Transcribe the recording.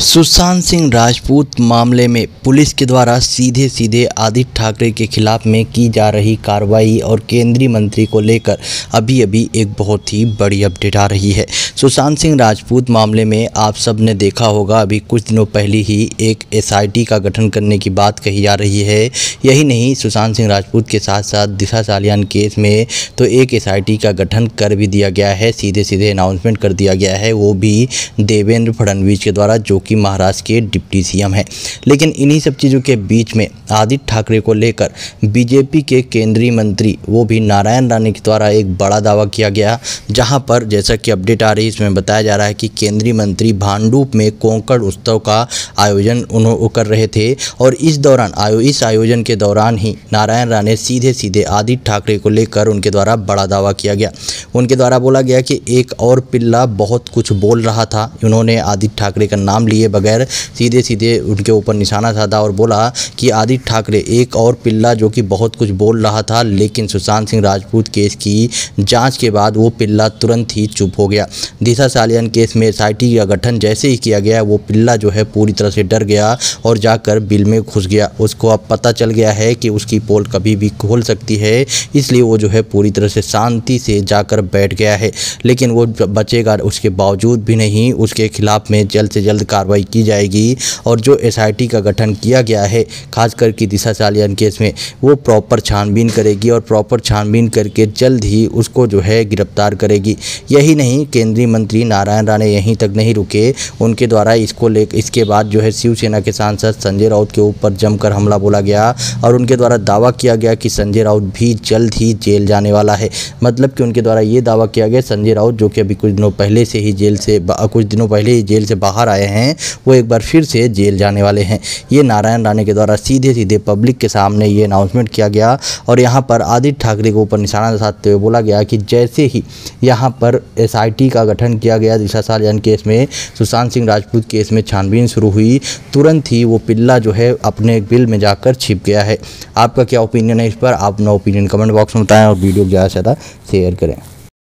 सुशांत सिंह राजपूत मामले में पुलिस के द्वारा सीधे सीधे आदित्य ठाकरे के खिलाफ में की जा रही कार्रवाई और केंद्रीय मंत्री को लेकर अभी अभी एक बहुत ही बड़ी अपडेट आ रही है। सुशांत सिंह राजपूत मामले में आप सबने देखा होगा, अभी कुछ दिनों पहले ही एक एसआईटी का गठन करने की बात कही जा रही है। यही नहीं, सुशांत सिंह राजपूत के साथ साथ दिशा सालियान केस में तो एक एसआईटी का गठन कर भी दिया गया है सीधे सीधे अनाउंसमेंट कर दिया गया है, वो भी देवेंद्र फडणवीस के द्वारा, जो कि महाराष्ट्र के डिप्टी सीएम हैं। लेकिन इन्हीं सब चीज़ों के बीच में आदित्य ठाकरे को लेकर बीजेपी के केंद्रीय मंत्री, वो भी नारायण राणे के द्वारा एक बड़ा दावा किया गया, जहाँ पर जैसा कि अपडेट आ रही है, इसमें बताया जा रहा है कि केंद्रीय मंत्री भांडूप में कोंकण उत्सव का आयोजन उन्होंने कर रहे थे। और इस दौरान आयो, इस आयोजन के दौरान ही नारायण राणे सीधे सीधे आदित्य ठाकरे को लेकर उनके द्वारा बड़ा दावा किया गया। उनके द्वारा बोला गया कि एक और पिल्ला बहुत कुछ बोल रहा था। उन्होंने आदित्य ठाकरे का नाम लिए बगैर सीधे सीधे उनके ऊपर निशाना साधा और बोला कि आदित्य ठाकरे, एक और पिल्ला जो कि बहुत कुछ बोल रहा था, लेकिन सुशांत सिंह राजपूत केस की जाँच के बाद वो पिल्ला तुरंत ही चुप हो गया। दिशा सालियन केस में एस का गठन जैसे ही किया गया, वो पिल्ला जो है पूरी तरह से डर गया और जाकर बिल में घुस गया। उसको अब पता चल गया है कि उसकी पोल कभी भी खोल सकती है, इसलिए वो जो है पूरी तरह से शांति से जाकर बैठ गया है। लेकिन वो बचेगा उसके बावजूद भी नहीं, उसके खिलाफ में जल्द से जल्द कार्रवाई की जाएगी और जो एसआईटी का गठन किया गया है, खासकर की दिशा चालियन केस में, वो प्रॉपर छानबीन करेगी और प्रॉपर छानबीन करके जल्द ही उसको जो है गिरफ़्तार करेगी। यही नहीं, केंद्रीय मंत्री नारायण राणे यहीं तक नहीं रुके। उनके द्वारा इसको ले, इसके बाद जो है शिवसेना के सांसद संजय राउत के ऊपर जमकर हमला बोला गया और उनके द्वारा दावा किया गया कि संजय राउत भी जल्द ही जेल जाने वाला है। मतलब कि उनके द्वारा ये दावा किया गया, संजय राउत जो कि अभी कुछ दिनों पहले से ही जेल से, कुछ दिनों पहले ही जेल से बाहर आए हैं वो एक बार फिर से जेल जाने वाले हैं। ये नारायण राणे के द्वारा सीधे सीधे पब्लिक के सामने ये अनाउंसमेंट किया गया और यहाँ पर आदित्य ठाकरे के ऊपर निशाना साधते हुए बोला गया कि जैसे ही यहाँ पर एसआईटी का गठन किया गया दिशा सालियान केस में, सुशांत सिंह राजपूत केस में छानबीन शुरू हुई, तुरंत ही वो पिल्ला जो है अपने बिल में जाकर छिप गया है। आपका क्या ओपिनियन है इस पर? आप अपना ओपिनियन कमेंट बॉक्स में बताएँ और वीडियो ज़्यादा से ज़्यादा शेयर करें।